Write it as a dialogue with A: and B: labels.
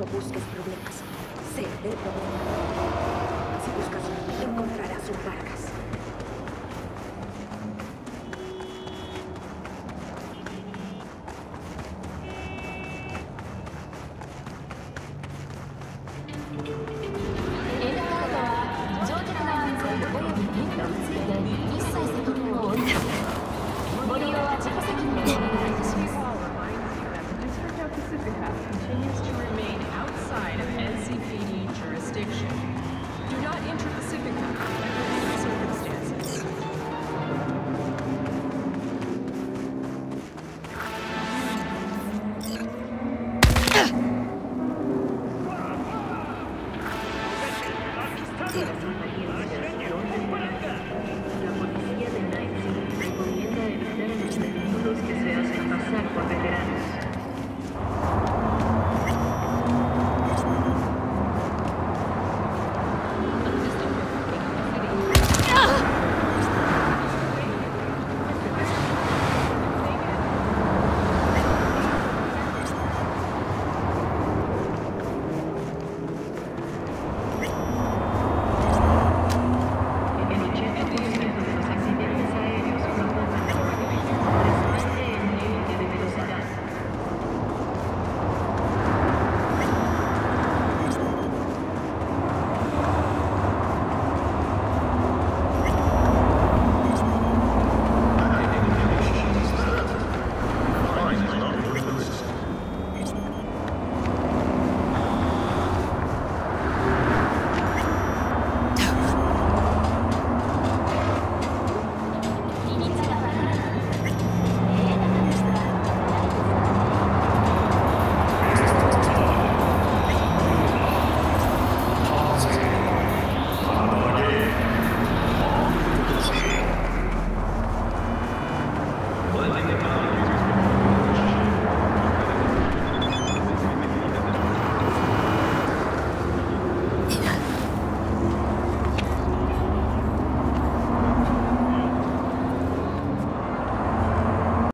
A: No busques problemas. Sé del problema. Si buscas, encontrarás un Vargas. Chile.